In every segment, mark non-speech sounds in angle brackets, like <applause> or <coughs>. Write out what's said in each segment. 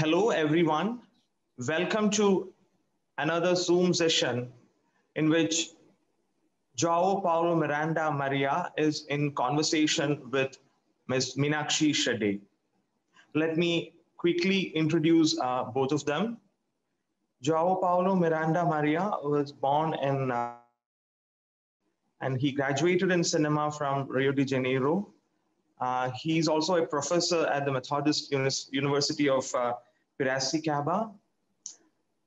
Hello, everyone. Welcome to another Zoom session in which João Paulo Miranda Maria is in conversation with Ms. Meenakshi Shedde. Let me quickly introduce uh, both of them. João Paulo Miranda Maria was born in, uh, and he graduated in cinema from Rio de Janeiro. Uh, he's also a professor at the Methodist University of uh, Piracicaba.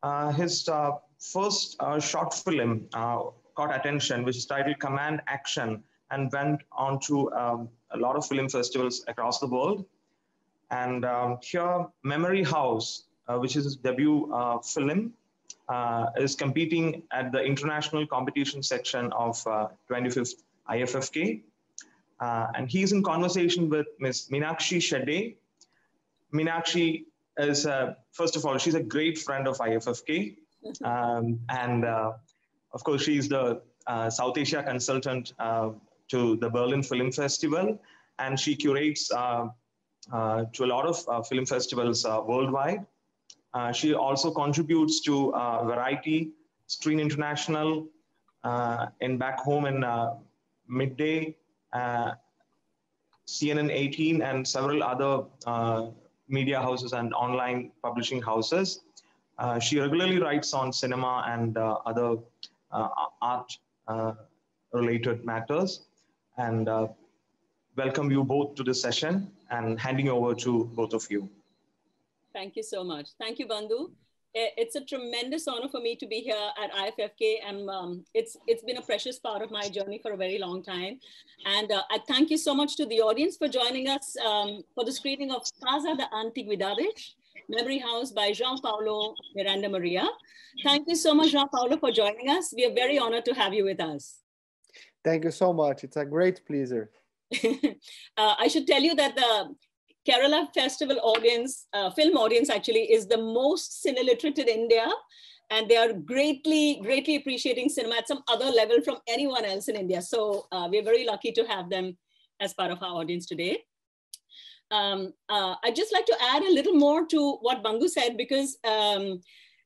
Uh, his uh, first uh, short film caught attention, which is titled Command Action, and went on to um, a lot of film festivals across the world. And um, here, Memory House, uh, which is his debut uh, film, uh, is competing at the international competition section of 25th uh, IFFK. And he's in conversation with Ms. Meenakshi Shedde. Meenakshi is, uh, first of all, she's a great friend of IFFK. <laughs> Um, and uh, of course, she's the uh, South Asia consultant to the Berlin Film Festival, and she curates uh, uh, to a lot of uh, film festivals worldwide. she also contributes to Variety, Screen International, and back home in Midday, CNN 18, and several other media houses and online publishing houses. Uh, she regularly writes on cinema and uh, other uh, art related matters and uh, welcome you both to this session and handing over to both of you. Thank you so much. Thank you, Bandhu. It's a tremendous honor for me to be here at IFFK, and um, it's it's been a precious part of my journey for a very long time. And uh, I thank you so much to the audience for joining us um, for the screening of Casa de Antiguidades, Memory House by João Paulo Miranda Maria. Thank you so much, João Paulo, for joining us. We are very honored to have you with us. Thank you so much. It's a great pleasure. <laughs> uh, I should tell you that the Kerala Festival audience, uh, film audience actually, is the most cine literate in India. And they are greatly, greatly appreciating cinema at some other level from anyone else in India. So uh, we're very lucky to have them as part of our audience today. Um, uh, I'd just like to add a little more to what Bangu said because um,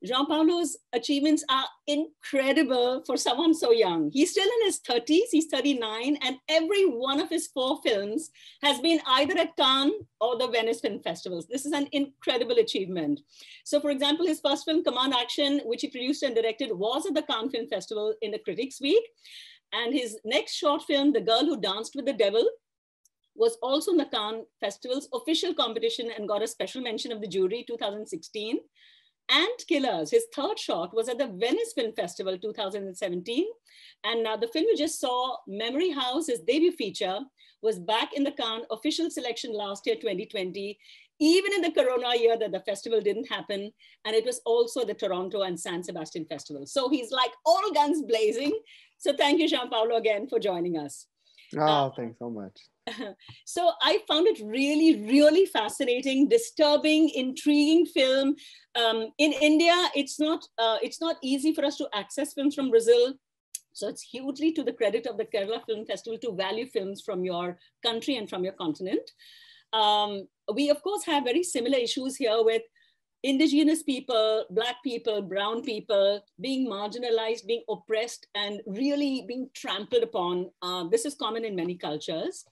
João Paulo's achievements are incredible for someone so young. He's still in his 30s, he's 39, and every one of his four films has been either at Cannes or the Venice Film Festivals. This is an incredible achievement. So, for example, his first film, Command Action, which he produced and directed, was at the Cannes Film Festival in the Critics Week. And his next short film, The Girl Who Danced with the Devil, was also in the Cannes Festival's official competition and got a special mention of the jury 2016. Ant Killers, his third shot, was at the Venice Film Festival 2017. And now the film you just saw, Memory House, his debut feature, was back in the Cannes official selection last year, 2020, even in the Corona year that the festival didn't happen. And it was also the Toronto and San Sebastian Festival. So he's like all guns blazing. So thank you, João Paulo, again for joining us. Oh, uh, thanks so much. <laughs> so I found it really, really fascinating, disturbing, intriguing film. Um, in India, it's not uh, it's not easy for us to access films from Brazil. So it's hugely to the credit of the Kerala Film Festival to value films from your country and from your continent. Um, we of course have very similar issues here with indigenous people, black people, brown people being marginalized, being oppressed, and really being trampled upon. Uh, this is common in many cultures.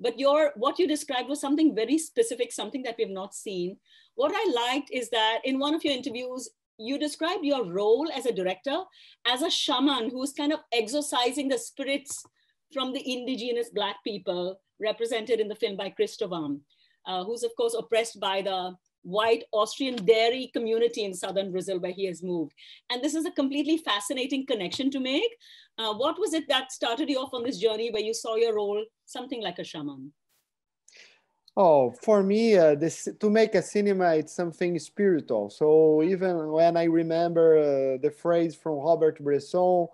But your what you described was something very specific, something that we have not seen. What I liked is that in one of your interviews, you described your role as a director as a shaman who's kind of exorcising the spirits from the indigenous black people represented in the film by Cristóvão, uh, who's of course oppressed by the white Austrian dairy community in southern Brazil where he has moved. And this is a completely fascinating connection to make. Uh, what was it that started you off on this journey where you saw your role something like a shaman? Oh, for me, uh, this to make a cinema, it's something spiritual. So even when I remember uh, the phrase from Robert Bresson,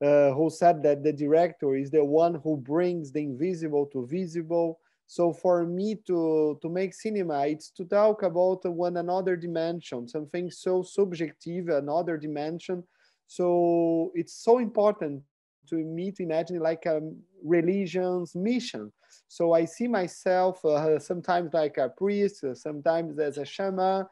uh, who said that the director is the one who brings the invisible to visible, so for me to, to make cinema, it's to talk about one another dimension, something so subjective, another dimension. So it's so important to me to imagine like a religion's mission. So I see myself uh, sometimes like a priest, uh, sometimes as a shaman,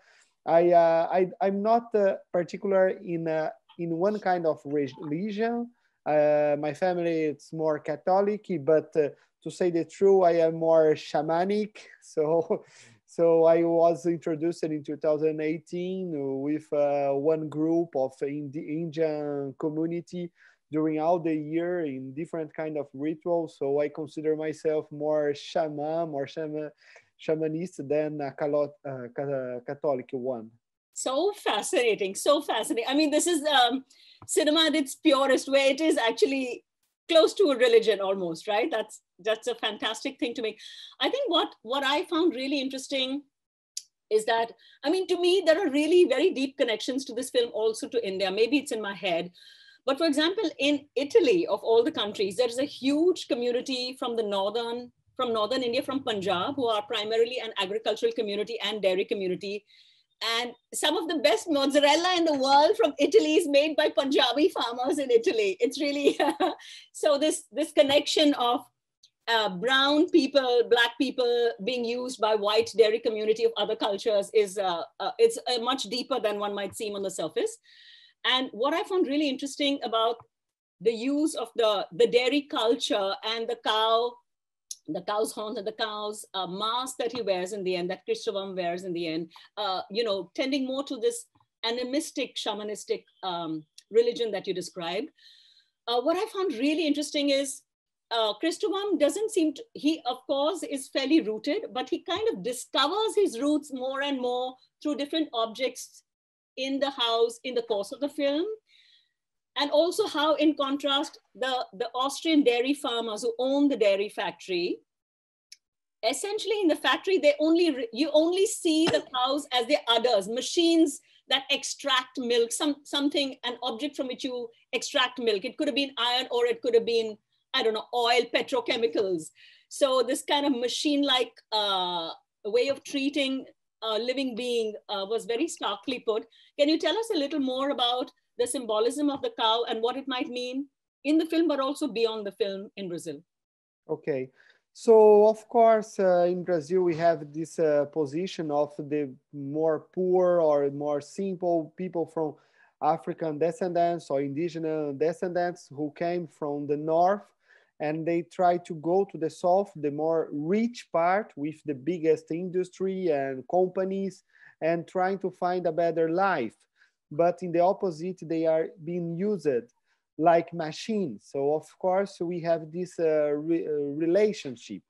I, uh, I I'm not uh, particular in uh, in one kind of religion. My family it's more Catholic, but to say the truth, I am more shamanic. <laughs> So so I was introduced in 2018 with uh, one group of Indian community during all the year in different kind of rituals. So I consider myself more shaman, more shaman, shamanist than a uh, Catholic one. So fascinating, so fascinating. I mean, this is um, cinema at its purest, where it is actually close to a religion almost, right? That's that's a fantastic thing to make. I think what what I found really interesting is that I mean, to me, there are really very deep connections to this film also to India. Maybe it's in my head, but for example, in Italy, of all the countries, there is a huge community from the northern, from northern India, from Punjab, who are primarily an agricultural community and dairy community. And some of the best mozzarella in the world from Italy is made by Punjabi farmers in Italy. It's really <laughs> so this this connection of uh, brown people, black people being used by white dairy community of other cultures is uh, uh, it's uh, much deeper than one might seem on the surface. And what I found really interesting about the use of the, the dairy culture and the cow, the cow's horns and the cow's uh, mask that he wears in the end, that Cristóvão wears in the end, uh, you know, tending more to this animistic, shamanistic um, religion that you described. Uh, what I found really interesting is uh, doesn't seem to, he of course is fairly rooted, but he kind of discovers his roots more and more through different objects in the house in the course of the film. And also how in contrast, the, the Austrian dairy farmers who own the dairy factory, essentially in the factory, they only, you only see the cows as the udders, machines that extract milk, some, something, an object from which you extract milk. It could have been iron or it could have been, I don't know, oil, petrochemicals. So this kind of machine-like uh, way of treating a living being uh, was very starkly put. Can you tell us a little more about the symbolism of the cow and what it might mean in the film, but also beyond the film in Brazil? Okay. So of course, uh, in Brazil, we have this uh, position of the more poor or more simple people from African descendants or indigenous descendants who came from the north and they try to go to the south, the more rich part with the biggest industry and companies and trying to find a better life. But in the opposite, they are being used like machines. So of course, we have this uh, re uh, relationship.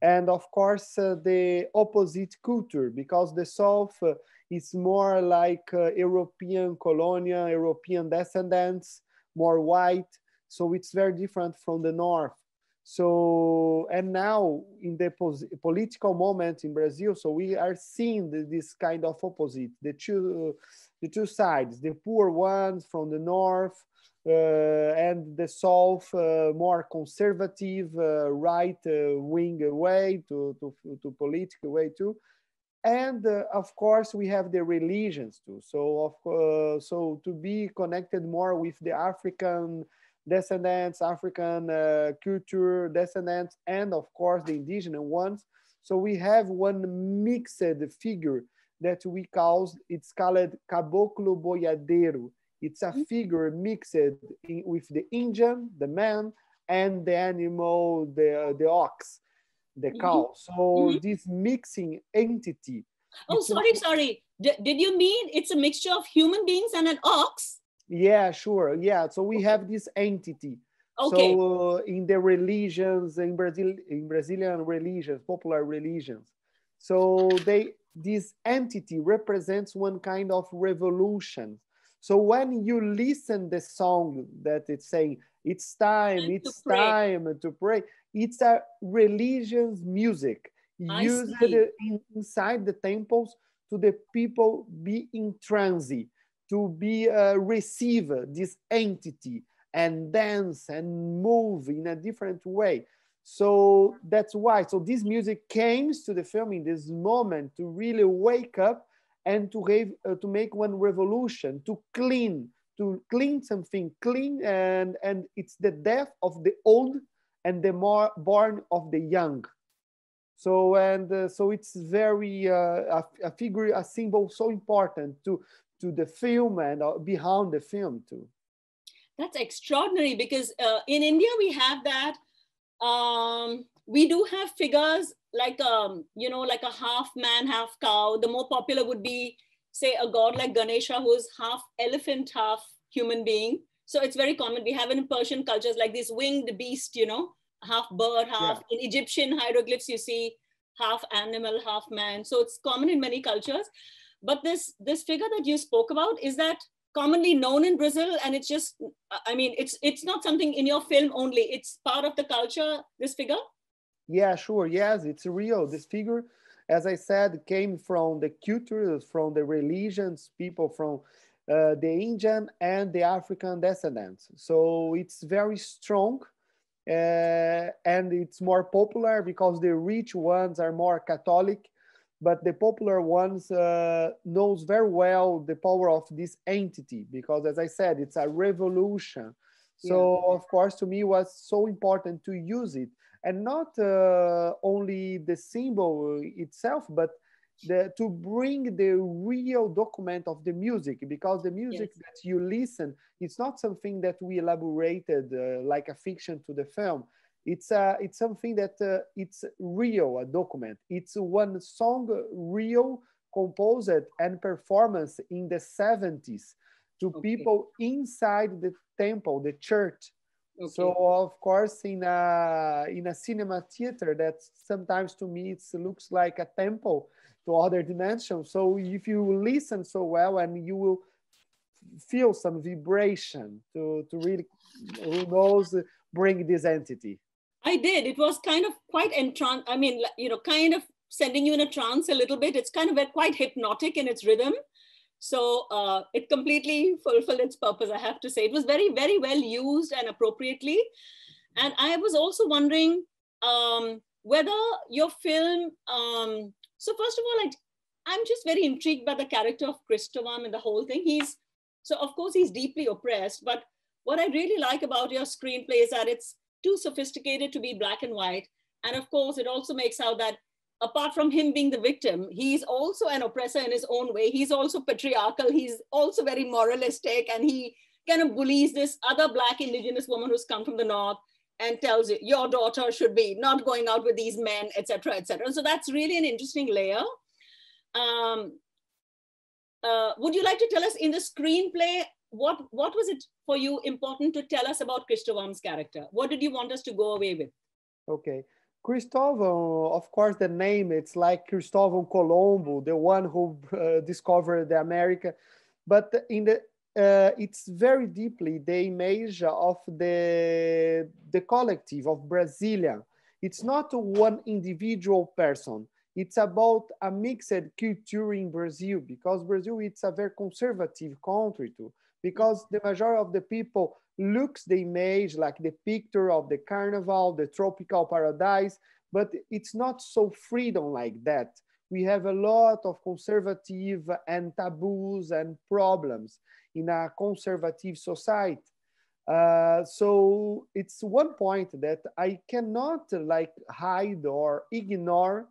And of course, uh, the opposite culture, because the South uh, is more like uh, European colonial, European descendants, more white, so it's very different from the north. So, and now in the political moment in Brazil, so we are seeing the, this kind of opposite, the two, the two sides, the poor ones from the north uh, and the south, uh, more conservative, uh, right uh, wing way to, to, to political way too. And uh, of course, we have the religions too. So, of, uh, so to be connected more with the African descendants, African uh, culture descendants, and of course the indigenous ones. So we have one mixed figure that we call, it's called Caboclo Boiadeiro. It's a mm-hmm. figure mixed in, with the Indian, the man, and the animal, the, the ox, the mm-hmm. cow. So mm -hmm. this mixing entity. Oh, sorry, sorry. D did you mean it's a mixture of human beings and an ox? Yeah, sure. Yeah. So we have this entity. Okay. So uh, in the religions in Brazil, in Brazilian religions, popular religions, so they this entity represents one kind of revolution. So when you listen the song that it's saying, it's time, it's to time to pray. It's a religious music I used in, inside the temples to the people be in transit to be receive this entity and dance and move in a different way. So that's why. So this music came to the film in this moment to really wake up and to have uh, to make one revolution, to clean, to clean something, clean, and and it's the death of the old and the more born of the young. So and uh, so it's very uh, a, a, figure, a symbol so important to to the film and uh, behind the film too. That's extraordinary because uh, in India we have that. Um, we do have figures like um, you know, like a half man, half cow. The more popular would be, say, a god like Ganesha, who's half elephant, half human being. So it's very common. We have in Persian cultures like this winged beast, you know, half bird, half yeah. in Egyptian hieroglyphs, you see half animal, half man. So it's common in many cultures. But this this figure that you spoke about is that commonly known in Brazil, and it's just I mean it's it's not something in your film only. It's part of the culture. This figure. Yeah, sure. Yes, it's real. This figure, as I said, came from the culture, from the religions, people from uh, the Indian and the African descendants. So it's very strong uh, and it's more popular because the rich ones are more Catholic, but the popular ones uh, knows very well the power of this entity because, as I said, it's a revolution. So yeah. of course, to me, it was so important to use it, and not uh, only the symbol itself, but the, to bring the real document of the music because the music yes. that you listen it's not something that we elaborated uh, like a fiction to the film it's uh, it's something that uh, it's real a document it's one song real composed and performance in the 70s to okay. people inside the temple the church okay. so of course in a in a cinema theater that sometimes to me it looks like a temple to other dimensions. So if you listen so well and you will feel some vibration to, to really, who knows, bring this entity. I did. It was kind of quite entrance. I mean, you know, kind of sending you in a trance a little bit. It's kind of quite hypnotic in its rhythm. So uh, it completely fulfilled its purpose, I have to say. It was very, very well used and appropriately. And I was also wondering um, whether your film um, so first of all, I, I'm just very intrigued by the character of Cristóvão and the whole thing. He's, so of course he's deeply oppressed, but what I really like about your screenplay is that it's too sophisticated to be black and white. And of course, it also makes out that apart from him being the victim, he's also an oppressor in his own way. He's also patriarchal. He's also very moralistic and he kind of bullies this other black indigenous woman who's come from the north and tells you your daughter should be not going out with these men, etc., etc. So that's really an interesting layer. Um, uh, would you like to tell us in the screenplay what what was it for you important to tell us about Cristóvão's character? What did you want us to go away with? Okay. Cristóvão, of course, the name, it's like Cristóvão Colombo, the one who uh, discovered the America. But in the uh, it's very deeply the image of the, the collective of Brasilia. It's not one individual person. It's about a mixed culture in Brazil because Brazil it's a very conservative country too. Because the majority of the people looks the image like the picture of the carnival, the tropical paradise, but it's not so freedom like that. We have a lot of conservative and taboos and problems in a conservative society. Uh, so it's one point that I cannot like hide or ignore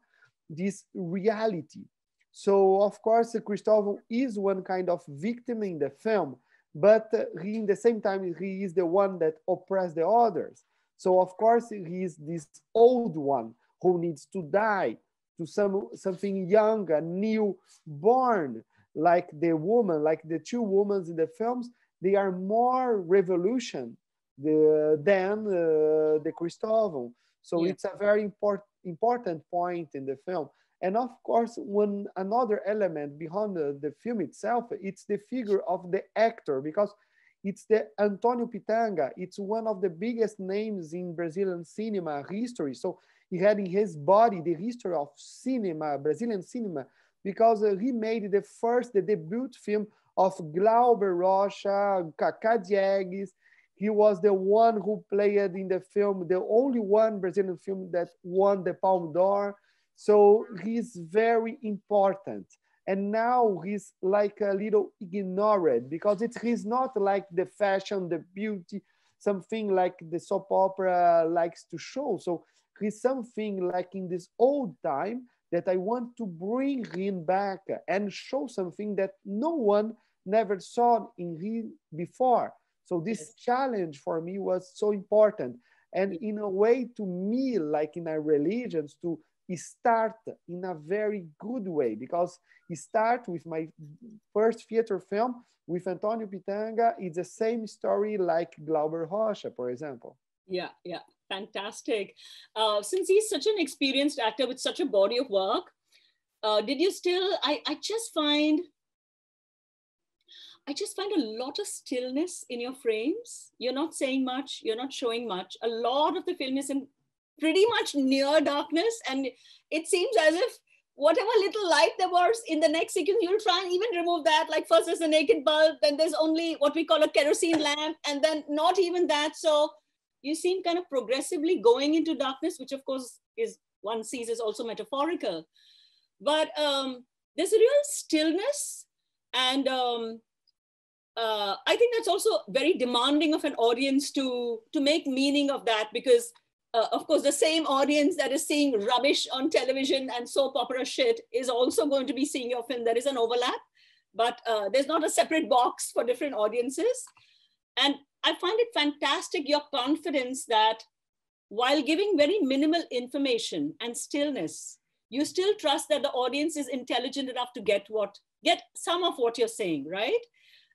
this reality. So of course, Cristóvão is one kind of victim in the film, but he, in the same time, he is the one that oppressed the others. So of course, he is this old one who needs to die to some something young, a new born like the woman, like the two women in the films, they are more revolution the, than uh, the Cristóvão. So yeah. it's a very important important point in the film. And of course, one another element behind the, the film itself, it's the figure of the actor because it's the Antonio Pitanga. It's one of the biggest names in Brazilian cinema history. So he had in his body the history of cinema, Brazilian cinema, because uh, he made the first, the debut film of Glauber Rocha, Cacá Diegues. He was the one who played in the film, the only one Brazilian film that won the Palme d'Or. So he's very important. And now he's like a little ignored because it's, he's not like the fashion, the beauty, something like the soap opera likes to show. So he's something like in this old time that I want to bring him back and show something that no one never saw in him before. So this challenge for me was so important. And in a way to me, like in our religions, to start in a very good way because start with my first theater film with Antonio Pitanga. It's the same story like Glauber Rocha, for example. Yeah, yeah, fantastic. Uh, since he's such an experienced actor with such a body of work, uh, did you still? I I just find. I just find a lot of stillness in your frames. You're not saying much. You're not showing much. A lot of the film is in pretty much near darkness, and it seems as if whatever little light there was in the next sequence, you'll try and even remove that. Like first there's a naked bulb, then there's only what we call a kerosene lamp, and then not even that. So you seem kind of progressively going into darkness, which of course is one sees is also metaphorical. But um, there's a real stillness, and um, uh, I think that's also very demanding of an audience to to make meaning of that because. Uh, of course, the same audience that is seeing rubbish on television and soap opera shit is also going to be seeing your film. There is an overlap, but uh, there's not a separate box for different audiences. And I find it fantastic your confidence that while giving very minimal information and stillness, you still trust that the audience is intelligent enough to get what get some of what you're saying, right?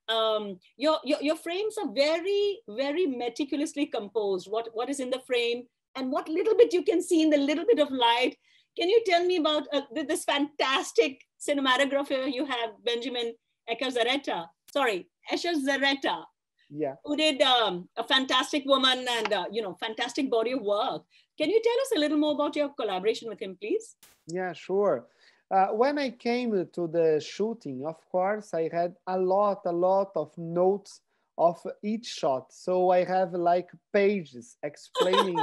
Um, your, your, your frames are very, very meticulously composed. What, what is in the frame and what little bit you can see in the little bit of light. Can you tell me about uh, this fantastic cinematographer you have, Benjamin Echazarreta? Sorry, Echazarreta yeah. Who did um, a fantastic woman and uh, you know fantastic body of work. Can you tell us a little more about your collaboration with him please? Yeah sure. Uh, when i came to the shooting of course i had a lot a lot of notes of each shot. So i have like pages <laughs> explaining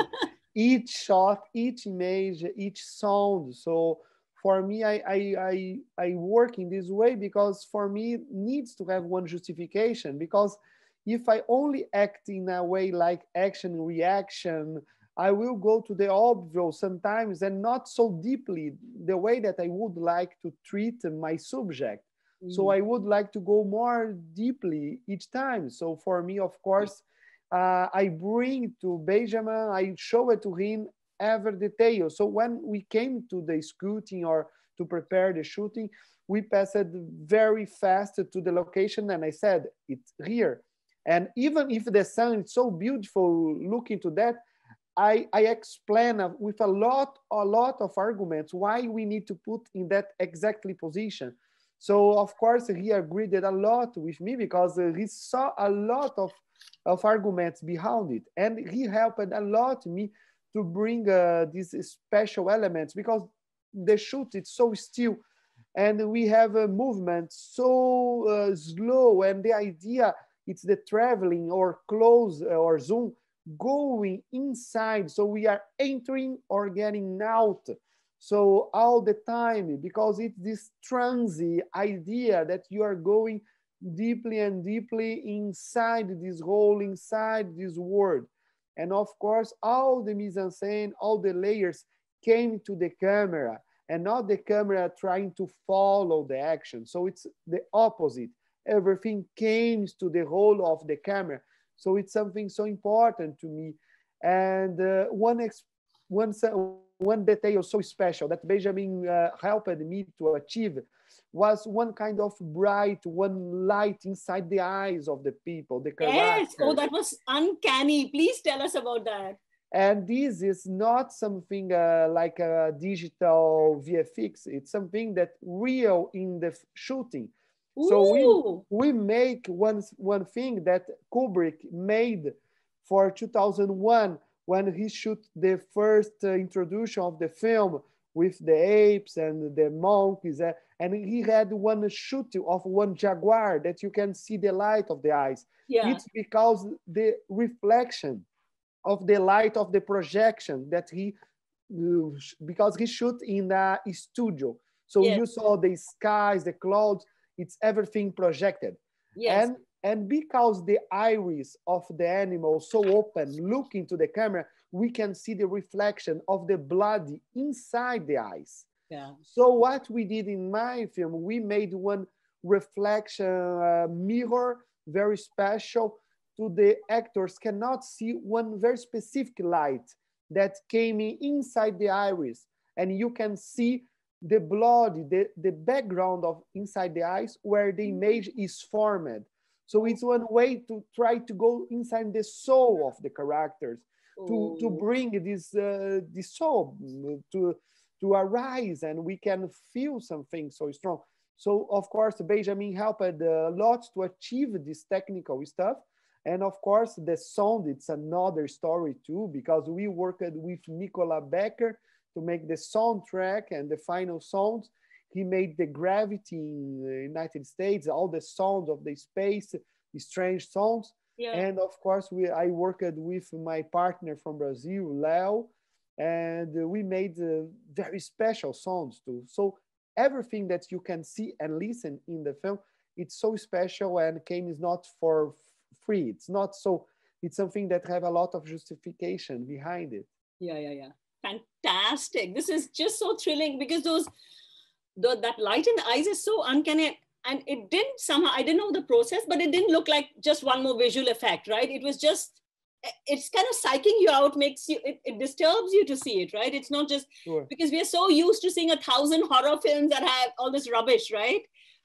each shot each image each sound so for me I, I, I i work in this way because for me it needs to have one justification because if I only act in a way like action reaction, I will go to the obvious sometimes and not so deeply the way that I would like to treat my subject. Mm. So I would like to go more deeply each time. So for me, of course, uh, I bring to Benjamin, I show it to him every detail. So when we came to the shooting or to prepare the shooting, we passed very fast to the location and I said, it's here and even if the sun is so beautiful, look into that, I, I explain with a lot, a lot of arguments why we need to put in that exactly position. So of course he agreed a lot with me because he saw a lot of, of arguments behind it. And he helped a lot me to bring uh, these special elements because the shoot is so still and we have a movement so uh, slow and the idea it's the traveling or close uh, or zoom going inside. So we are entering or getting out. So all the time, because it's this transy idea that you are going deeply and deeply inside this whole, inside this world. And of course, all the mise-en-scène, all the layers came to the camera and not the camera trying to follow the action. So it's the opposite everything came to the role of the camera. So it's something so important to me. And uh, one, one, one detail so special that Benjamin uh, helped me to achieve was one kind of bright, one light inside the eyes of the people, the Yes, oh, that was uncanny. Please tell us about that. And this is not something uh, like a digital VFX. It's something that real in the shooting. So we, we make one, one thing that Kubrick made for 2001 when he shot the first uh, introduction of the film with the apes and the monkeys. Uh, and he had one shoot of one jaguar that you can see the light of the eyes. Yeah. It's because the reflection of the light of the projection that he, because he shoot in a studio. So yes. you saw the skies, the clouds, it's everything projected. Yes. And And because the iris of the animal so open, looking to the camera, we can see the reflection of the blood inside the eyes. Yeah. So what we did in my film, we made one reflection uh, mirror, very special, to the actors cannot see one very specific light that came in inside the iris. And you can see the blood, the, the background of inside the eyes where the image is formed. So it's one way to try to go inside the soul of the characters, to, to bring this, uh, this soul to, to arise and we can feel something so strong. So of course, Benjamin helped a lot to achieve this technical stuff. And of course, the sound, it's another story too, because we worked with Nicolas Becker to make the soundtrack and the final sounds. He made the gravity in the United States, all the sounds of the space, the strange sounds. Yeah. And of course, we I worked with my partner from Brazil, Leo, and we made uh, very special sounds too. So everything that you can see and listen in the film, it's so special and came is not for free. It's not so, it's something that have a lot of justification behind it. Yeah, yeah, yeah. Fantastic. This is just so thrilling because those, the, that light in the eyes is so uncanny. And it didn't somehow, I didn't know the process, but it didn't look like just one more visual effect, right? It was just, it's kind of psyching you out, makes you, it, it disturbs you to see it, right? It's not just Sure. because we are so used to seeing a thousand horror films that have all this rubbish, right?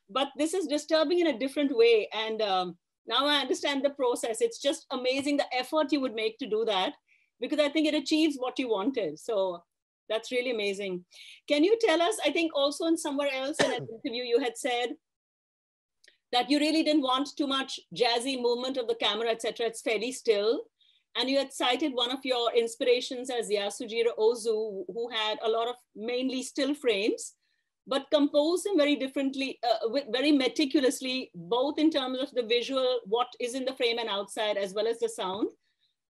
But this is disturbing in a different way. And um, now I understand the process. It's just amazing the effort you would make to do that because I think it achieves what you wanted. So that's really amazing. Can you tell us? I think also in somewhere else in an <coughs> interview you had said that you really didn't want too much jazzy movement of the camera, etc. It's fairly still. And you had cited one of your inspirations as Yasujiro Ozu, who had a lot of mainly still frames, but composed them very differently, uh, with, very meticulously, both in terms of the visual, what is in the frame and outside, as well as the sound.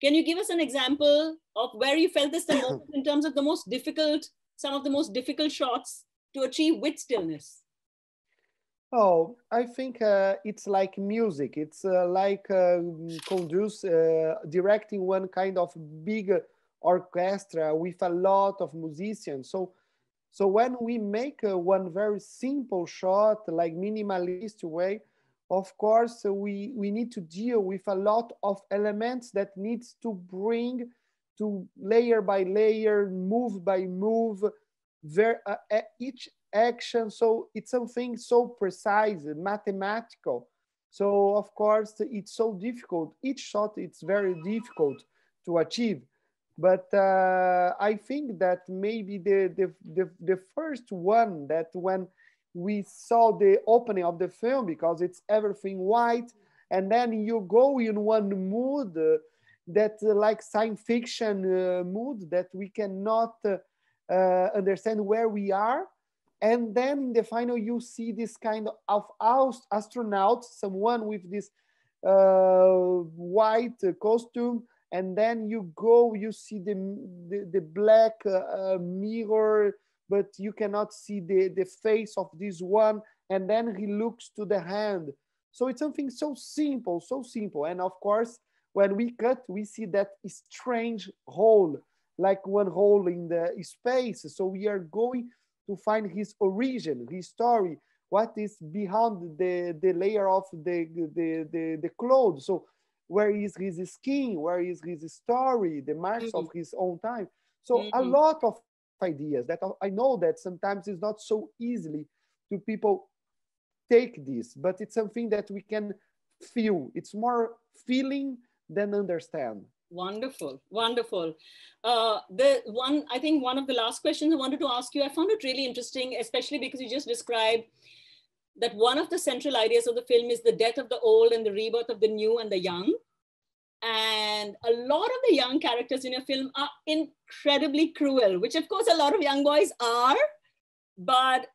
Can you give us an example of where you felt this the most <coughs> in terms of the most difficult, some of the most difficult shots to achieve with stillness? Oh, I think uh, it's like music. It's uh, like uh, conduce, uh, directing one kind of big orchestra with a lot of musicians. So, so when we make uh, one very simple shot, like minimalist way, of course we we need to deal with a lot of elements that needs to bring to layer by layer, move by move, ver, uh, each action. So it's something so precise, mathematical. So of course it's so difficult. Each shot it's very difficult to achieve. But uh, I think that maybe the, the, the, the first one that when we saw the opening of the film because it's everything white and then you go in one mood uh, that uh, like science fiction uh, mood that we cannot uh, uh, understand where we are. And then in the final you see this kind of ast- astronaut someone with this uh, white costume and then you go you see the the, the black mirror but you cannot see the the face of this one and then he looks to the hand. So it's something so simple so simple. And of course when we cut we see that strange hole like one hole in the space. So we are going to find his origin his story what is behind the the layer of the the the, the clothes. So where is his skin? Where is his story? The marks mm-hmm. of his own time. So mm-hmm. a lot of ideas that i know that sometimes it's not so easily to people take this but it's something that we can feel. It's more feeling than understand. Wonderful wonderful. Uh, the one i think one of the last questions i wanted to ask you i found it really interesting especially because you just described that one of the central ideas of the film is the death of the old and the rebirth of the new and the young. And a lot of the young characters in your film are incredibly cruel, which of course a lot of young boys are, but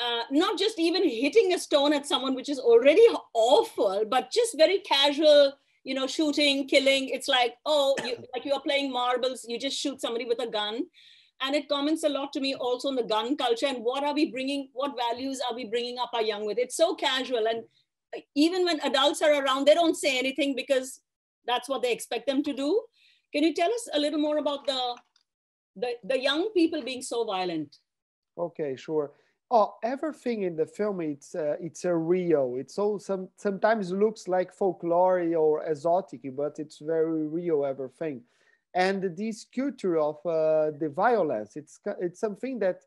uh, not just even hitting a stone at someone, which is already awful, but just very casual, you know, shooting, killing. It's like, oh, you, <coughs> like you are playing marbles, you just shoot somebody with a gun. And it comments a lot to me also on the gun culture and what are we bringing what values are we bringing up our young with? It's so casual. And even when adults are around, they don't say anything because that's what they expect them to do. Can you tell us a little more about the the, the young people being so violent? Okay, sure. Oh, everything in the film it's uh, it's a real. It's all some sometimes looks like folklore or exotic, but it's very real everything. And this culture of uh, the violence, it's it's something that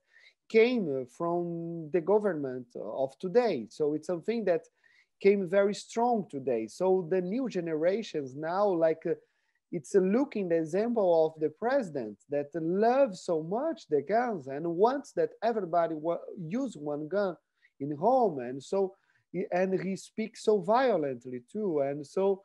came from the government of today. So it's something that came very strong today. So the new generations now, like uh, it's looking the example of the president that loves so much the guns and wants that everybody use one gun in home. And so, and he speaks so violently too. And so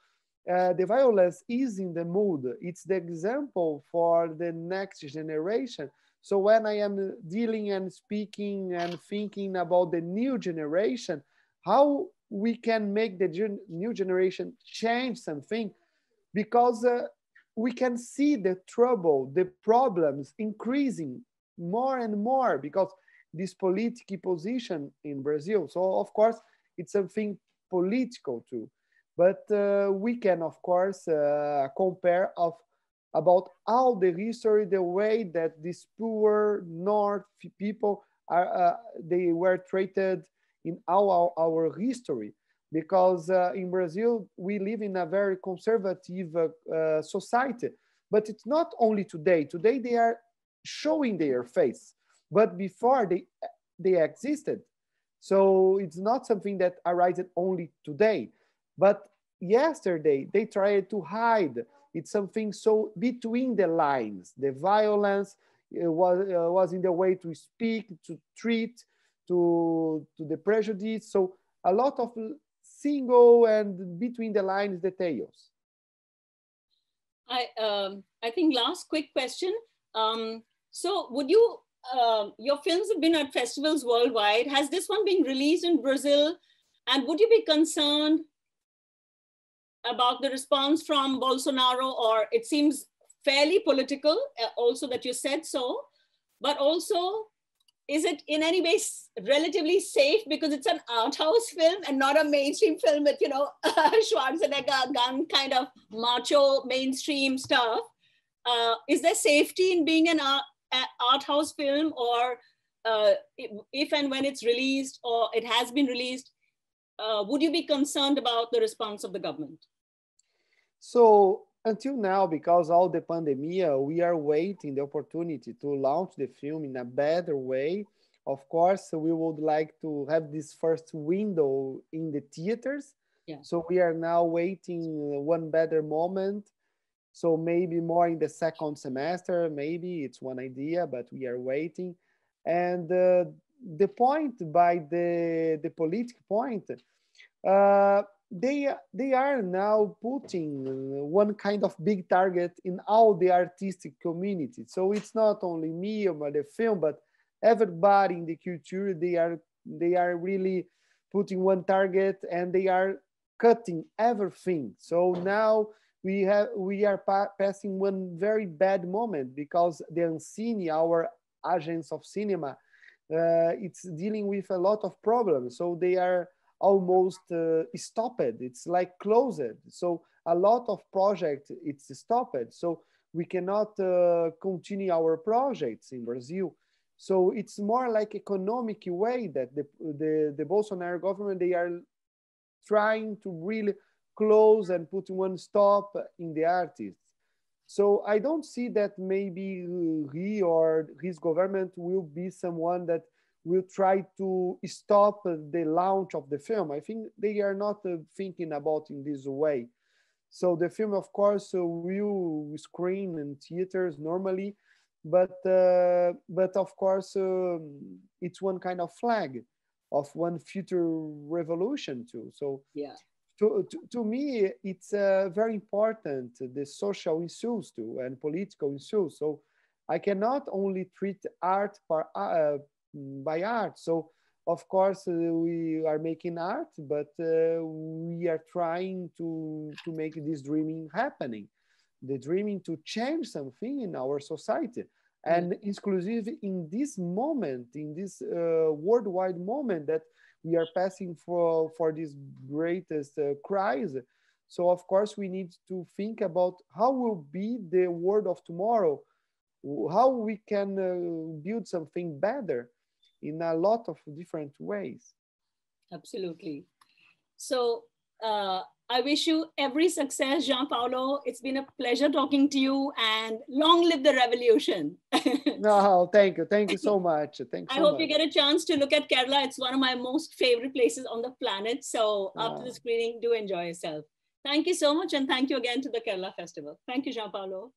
uh, the violence is in the mood. It's the example for the next generation. So when I am dealing and speaking and thinking about the new generation, how we can make the gen new generation change something because uh, we can see the trouble, the problems increasing more and more because this political position in Brazil. So of course, it's something political too. But uh, we can, of course, uh, compare of about all the history, the way that these poor North people are, uh, they were treated in our, our history because uh, in Brazil, we live in a very conservative uh, uh, society. But it's not only today. Today, they are showing their face. But before, they, they existed. So it's not something that arises only today. But yesterday, they tried to hide. It's something so between the lines. The violence was, uh, was in the way to speak, to treat, to, to the prejudice. So a lot of single and between the lines details. I um, I think last quick question. Um, so would you uh, your films have been at festivals worldwide. Has this one been released in Brazil? And would you be concerned about the response from Bolsonaro, or it seems fairly political, uh, also that you said so, but also is it in any way relatively safe because it's an art house film and not a mainstream film with you know <laughs> Schwarzenegger gun kind of macho mainstream stuff? Uh, is there safety in being an art, art house film, or uh, if and when it's released or it has been released, uh, would you be concerned about the response of the government? So until now, because all the pandemic, we are waiting the opportunity to launch the film in a better way. Of course, we would like to have this first window in the theaters. Yeah. So we are now waiting one better moment. So maybe more in the second semester, maybe it's one idea, but we are waiting. And uh, the point by the, the political point, uh, they they are now putting one kind of big target in all the artistic community. So it's not only me or the film but everybody in the culture they are they are really putting one target and they are cutting everything. So now we have we are pa passing one very bad moment because the Ancine, our agents of cinema uh, it's dealing with a lot of problems. So they are almost uh, stopped. It's like closed. So a lot of projects it's stopped. So we cannot uh, continue our projects in Brazil. So it's more like economic way that the, the, the Bolsonaro government, they are trying to really close and put one stop in the artists. So I don't see that maybe he or his government will be someone that will try to stop the launch of the film. I think they are not uh, thinking about in this way. So the film, of course, uh, will screen in theaters normally, but uh, but of course, um, it's one kind of flag of one future revolution too. So yeah. To, to, to me, it's uh, very important, the social issues too, and political issues. So I cannot only treat art per, uh, by art. So of course uh, we are making art, but uh, we are trying to, to make this dreaming happening. The dreaming to change something in our society. And mm. exclusive in this moment, in this uh, worldwide moment that we are passing for for this greatest uh, crisis so of course we need to think about how will be the world of tomorrow how we can uh, build something better in a lot of different ways absolutely so uh, I wish you every success, João Paulo. It's been a pleasure talking to you and long live the revolution. <laughs> no, thank you. Thank you so <laughs> much. Thank you. I hope much. you get a chance to look at Kerala. It's one of my most favorite places on the planet. So after the screening, do enjoy yourself. Thank you so much. And thank you again to the Kerala Festival. Thank you, João Paulo.